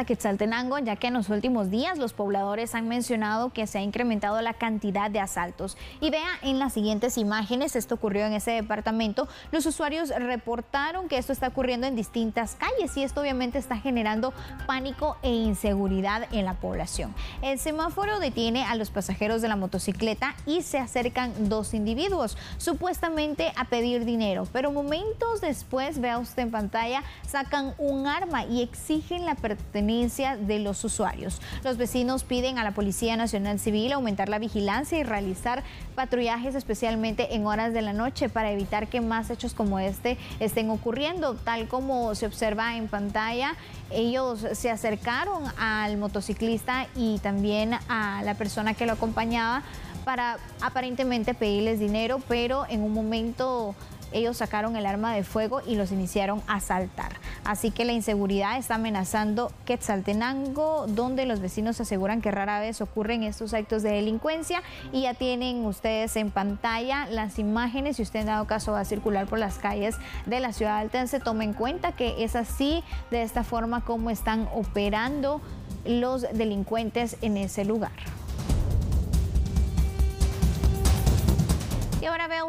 hasta Quetzaltenango, ya que en los últimos días los pobladores han mencionado que se ha incrementado la cantidad de asaltos. Y vea en las siguientes imágenes, esto ocurrió en ese departamento, los usuarios reportaron que esto está ocurriendo en distintas calles y esto obviamente está generando pánico e inseguridad en la población. El semáforo detiene a los pasajeros de la motocicleta y se acercan dos individuos, supuestamente a pedir dinero, pero momentos después, vea usted en pantalla, sacan un arma y exigen la pertenencia de los usuarios. Los vecinos piden a la Policía Nacional Civil aumentar la vigilancia y realizar patrullajes especialmente en horas de la noche para evitar que más hechos como este estén ocurriendo. Tal como se observa en pantalla, ellos se acercaron al motociclista y también a la persona que lo acompañaba para aparentemente pedirles dinero, pero en un momento ellos sacaron el arma de fuego y los iniciaron a asaltar. Así que la inseguridad está amenazando Quetzaltenango, donde los vecinos aseguran que rara vez ocurren estos actos de delincuencia y ya tienen ustedes en pantalla las imágenes. Si usted en dado caso va a circular por las calles de la ciudad altense, tome en cuenta que es así, de esta forma como están operando los delincuentes en ese lugar. Y ahora veo